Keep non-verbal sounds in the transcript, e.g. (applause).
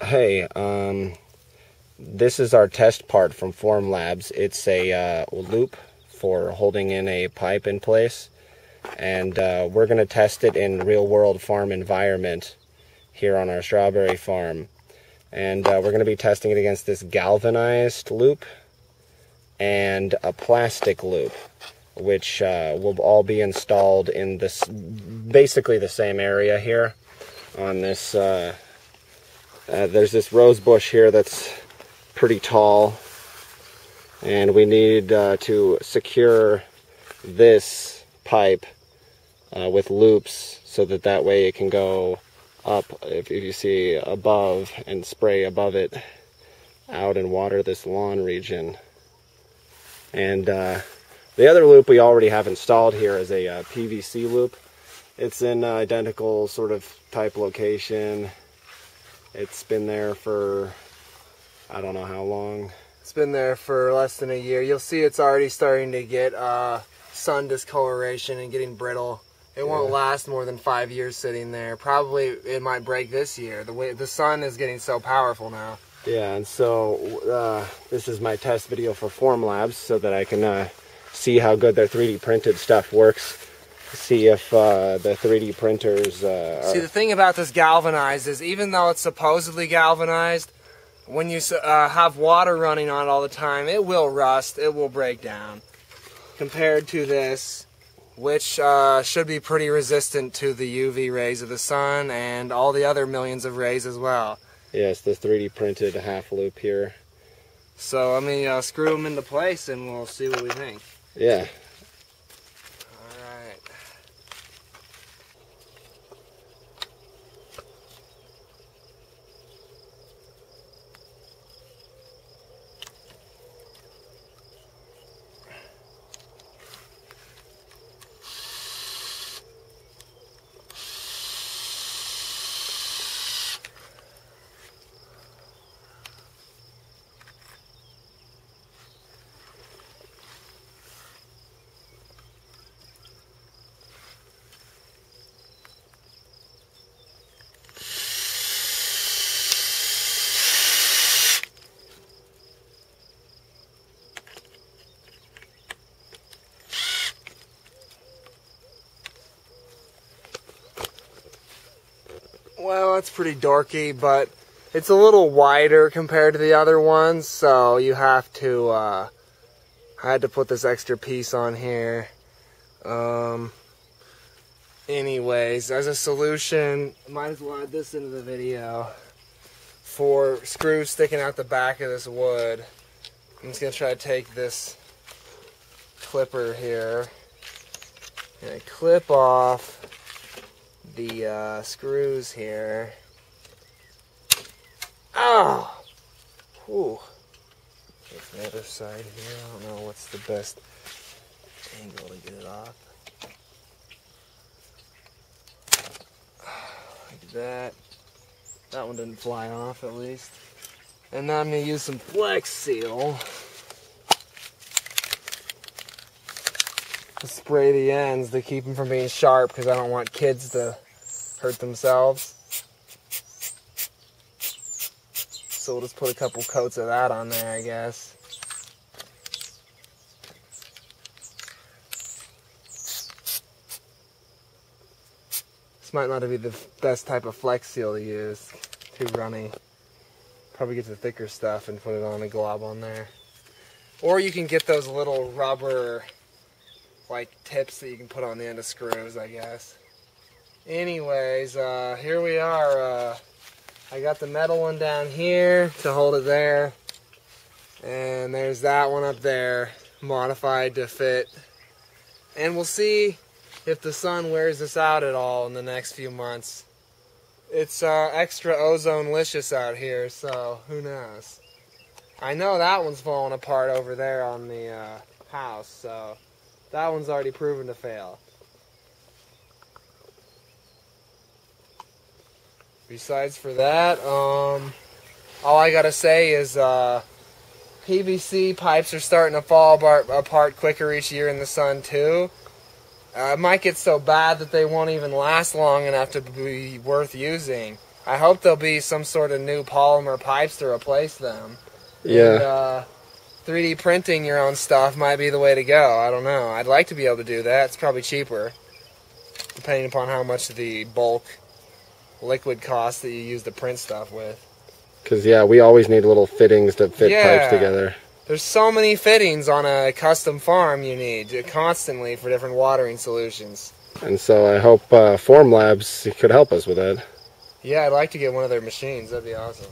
Hey, um, this is our test part from Form Labs. It's a uh, loop for holding in a pipe in place, and uh, we're going to test it in real world farm environment here on our strawberry farm. And uh, we're going to be testing it against this galvanized loop and a plastic loop, which uh, will all be installed in this basically the same area here on this. Uh, there's this rose bush here that's pretty tall, and we need uh, to secure this pipe uh, with loops so that that way it can go up if, if you see above and spray above it out and water this lawn region. And uh, the other loop we already have installed here is a uh, PVC loop. It's in uh, identical sort of type location. It's been there for I don't know how long. It's been there for less than a year. You'll see it's already starting to get uh, sun discoloration and getting brittle. It won't last more than five years sitting there. Probably it might break this year. The way the sun is getting so powerful now. Yeah, and so uh, this is my test video for Formlabs so that I can uh, see how good their 3D printed stuff works. See if uh, the 3D printers uh, See, the thing about this galvanized is even though it's supposedly galvanized, when you uh, have water running on it all the time, it will rust, it will break down. Compared to this, which uh, should be pretty resistant to the UV rays of the sun and all the other millions of rays as well. yes, the 3D printed half loop here. So, I mean, uh, screw them into place and we'll see what we think. Yeah, Well, it's pretty dorky, but it's a little wider compared to the other ones, so you have to, uh, I had to put this extra piece on here. Um, anyways, as a solution, might as well add this into the video. For screws sticking out the back of this wood, I'm just gonna try to take this clipper here and clip off the uh, screws here. Oh! Whew. There's the other side here. I don't know what's the best angle to get it off. (sighs) Like that. That one didn't fly off at least. And now I'm going to use some Flex Seal to spray the ends to keep them from being sharp because I don't want kids to hurt themselves. So we'll just put a couple coats of that on there, I guess. This might not be the best type of flex seal to use. Too runny. Probably get the thicker stuff and put it on a glob on there. Or you can get those little rubber like tips that you can put on the end of screws, I guess. Anyways, uh, here we are. Uh, I got the metal one down here to hold it there. And there's that one up there, modified to fit. And we'll see if the sun wears this out at all in the next few months. It's uh, extra ozone-licious out here, so who knows. I know that one's falling apart over there on the uh, house, so that one's already proven to fail. Besides for that, um, all I gotta say is uh, PVC pipes are starting to fall bar- apart quicker each year in the sun too. Uh, it might get so bad that they won't even last long enough to be worth using. I hope there'll be some sort of new polymer pipes to replace them. Yeah. And, uh, 3D printing your own stuff might be the way to go. I don't know. I'd like to be able to do that. It's probably cheaper, depending upon how much the bulk liquid costs that you use to print stuff with. Because, yeah, we always need little fittings to fit Yeah. pipes together. There's so many fittings on a custom farm you need constantly for different watering solutions. And so I hope uh, Formlabs could help us with that. Yeah, I'd like to get one of their machines. That'd be awesome.